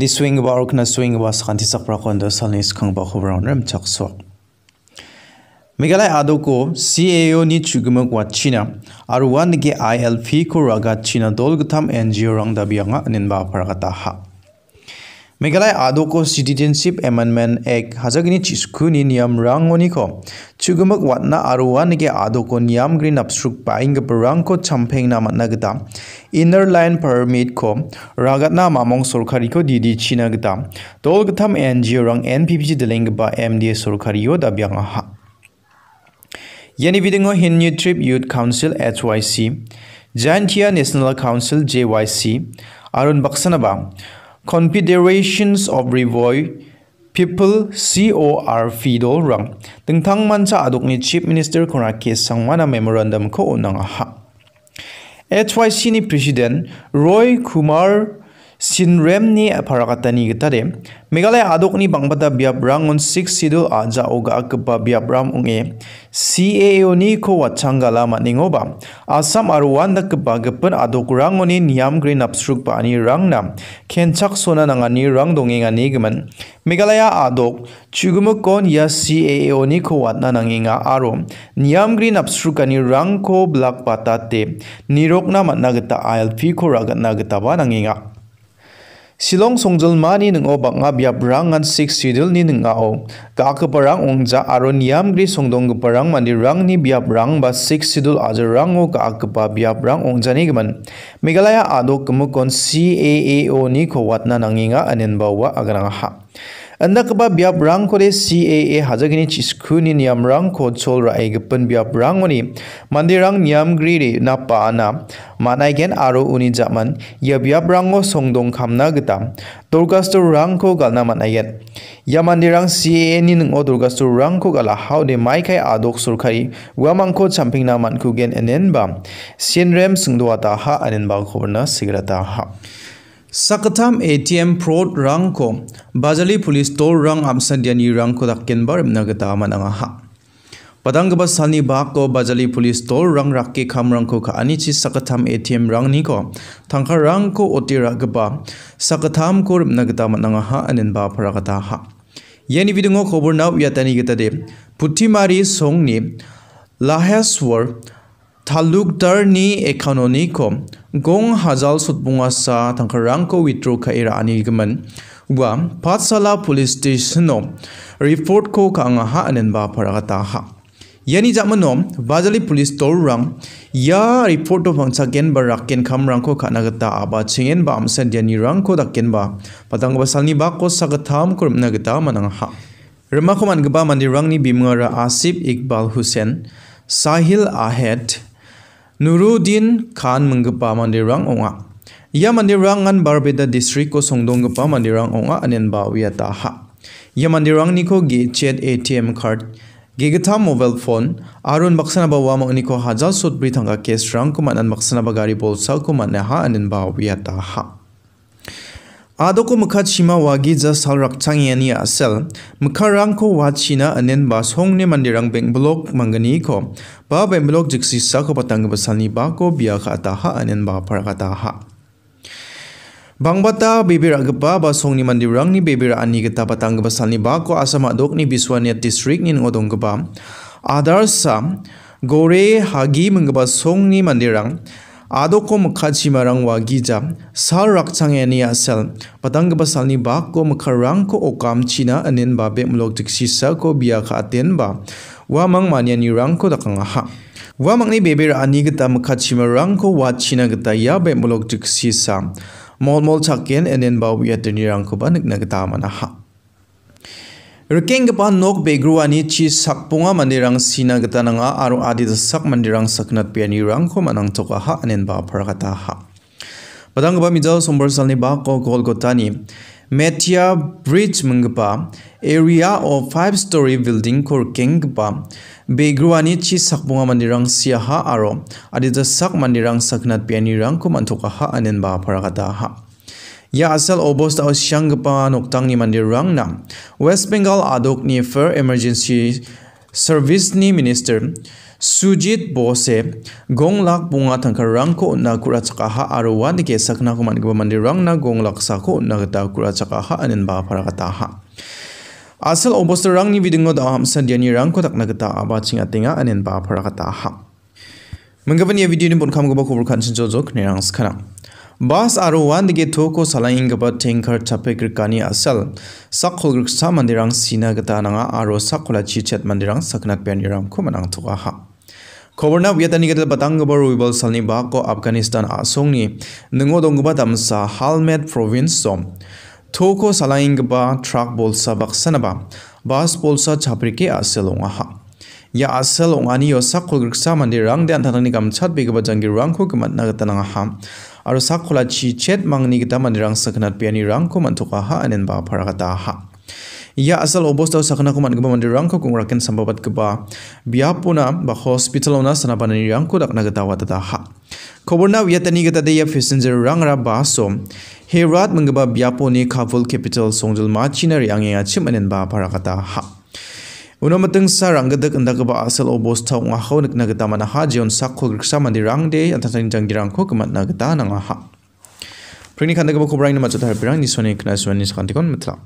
di swing ba or kana swing ba sakhanti sakpra kon da salnis khang ba khobra ram chakso Meghalaya ado ko CAO ni chugumuk wat china aru wan ge ILP ko raga china dol NGO rang da bianga anin ba paragata ha Meghalaya आदोको citizenship amendment act हजगनी चिस्कुनी नियम रंगोनीको चुगमक वाटना आरोवान के आदोको नियम ग्रीन अपस्रुक पाइंग रंग को छम्फेंगना मतनागता इनर लाइन परमिट को रागतना मामों सरकारी को दीदी एन दोलगथम ओ रंग एन पी एनपीपी दलेंगबा एमडीए सरकारी यो दब्यांगा यानी विदिंगो Hynniewtrep youth council HYC. Jaintia national council JYC. Arun बक्सनबा। Confederations of Revoy People COR Fido Rang Từng thăng man cha aduk ni Chief Minister kona ke sangwana memorandum ko unang ha HYC ni President Roy Kumar Sinrem ni parakatani gitare. Meghalaya adok ni bangbata biap rangon 6 sidul aja oga akba biap ram unge. CAO ni ko maningoba Asam aruwan da keba gepen adok rangoni niam green upstruk pa ani rangna. Kenchak sona nangani rang dongenga ni gemen Meghalaya adok. Chugumukon ya CAO ni ko watna nanginga aro. Niam green upstruk ani rang ko blak patate nirokna matna gita ILP ko ragat na gita ba nanginga Silong songjol mani nung o bak nga biap rangan six sidil ni nung ao. Ka parang ongja aron yam gri songdong parang mandi rang ni biap rang ba six sidil aja rang o ka pa biap rang ongja ni gaman. Megalaya ado kemukon CAAO ni ko watna nanginga anin bawa agarang ha. Anda keba biap rang kode CAA hajagini chisku ni niam rang ko chol ra egepen biap rang oni. Mandi rang niam gri na pa ana. Manai gen aro uni jaman ya biap rang o songdong kamna gita. Durgasto rang ko galna manai gen. Ya mandi rang CAA ni nung o durgasto rang ko gala how de mai kai adok surkari wamang ko champing na man ku gen enen ba. Sienrem sungdo ata ha anen ba khobarna sigrata ha Sakatam ATM fraud rangko Bajali police toll rang amsadiani rangko dakin bar nagata manangaha. Padangba sani bako Bajali police toll rang rakki kham rangko ka anichi Sakatam ATM rang niko tangka rangko otira gaba Sakatam ko nagata manangaha anin ba parakata ha. Yeni vidungo kobur nau yatani gita de Putimari songni Laheswar talukdar ni economy ko gong hazal sutbunga sa tangkarang ko withdraw ka ira ani gaman wa patsala police station no report ko ka nga ha anen ba paragata ha. Yani jamano bajali police tol rang. Ya report of angsa gen ba rakken kham rang ko khana gata aba chingen ba amsan yani rang ko dakken ba. Patang ba salni ba ko sagatham ko na manang ha. Rama ko man gaba mandi rang ni bimngara asif iqbal hussein sahil ahed Nuruddin Khan menggepa mandirang onga. Ia mandirang ngan barbeda distrik ko songdong gepa mandirang onga anen ba wiata ha. Ia mandirang niko ge chat ATM card Gigata mobile phone arun baksana ba wa ni ko hajal sut bri thanga kes rang ko manan baksana ba gari bol sa ko man ha anen ba wiata ha. Adoko mukha chima wagi ja sal rakchang yani asel mukha rang ko wa china anen ba song ne mandirang beng blok mangani ko ba beng blok jiksi sa ko patang ba salni ba ko ha anen ba par kha ta ha Bangbata bebira gapa ba song ni mandirang ni bebira ani gata patang ba salni ba ko asama dok ni biswania district ni ngodong Adar sa gore hagi 아도콤 카치마랑와 기자 사락창에 니아셀 바당가 살니 바코 마카랑코 오캄치나 아닌바 베물록직 시사코 비아카 아텐바 와망 마냐니 랑코 다강하 와망니 베베라 아니가타 마카치마랑코 와치나가타 야 베물록직 시사 몰몰 착겐 아닌바 위아테니 랑코 바닉나가타 마나하. Rikenggepa nok begruani chi sakpunga mandirang sina gata nanga aro adi sak mandirang saknat piani rang ko manang toka ha anen ba parakata ha. Padang ba mijal sombor salni ba ko Kolkata ni Metia Bridge menggepa area of five story building ko kenggepa begruani chi sakpunga mandirang sia ha aro adi sak mandirang saknat piani rang ko mantoka ha anen ba parakata ha. Ya asal obos tau siangpa noktang ni mandir rang nam. West Bengal adok ni Fir Emergency Service ni Minister Sujit Bose gong lak bunga tangka rang ko na kura chaka ha aro wa dike sakna ko mangiba mandir rang na gong lak sa ko na kata kura chaka ha anin ba para kata ha. Asal obos rang ni bidingo da hamsan diani rang ko takna kata aba chinga tinga anin ba para kata ha. Mengkapan ya video ini pun kamu gubah kubur kan senjojok nerang sekarang. Bas aro wan dege toko salainggipa tanker chapekrikani asal sakkolgriksa manderang sina gita nanga aro sakkolachi chet manderang saknat bianirangko manangtokaha. खबरना वियतनी गदल बतांगब रुइबल सलनी बाको अफ़गानिस्तान आसोंगनी नंगो दोंगबा दमसा हालमेट प्रोविंस सोम थोको सलाइंगबा ट्रक बोलसा बक्सनबा बास बोलसा छापरी के आसलोंगा या आसल ओंगानी योसा कुलग्रिक्सा मंदिर रंग दे अंतननि गमछत बेगबा जंगी रंग को गमत नगतनगा aru sakhula chi chet mangni ki taman rang saknat piani rang ko man thuka ha anen ba phara ga da ha. Ya asal obosta sakna ko man gba man rang ko kung raken sambabat gba biapuna ba hospital ona sana banani rang ko dakna ga dawata da ha. Khoborna yatani ga tade ya passenger rang ra ba so. He rat mangba biapone kabul capital songjul ma chinar yang ya chim anen ba phara ga da ha. Una mateng sa ranggadak anda ba asal obos tau nga hau nak nagata mana sakko griksa mandi rangde antasan janggi rangko kemat nagata nang ha Prini kanda gaba kubrang ni macet harpirang ni suani kena suani sekantikon metla.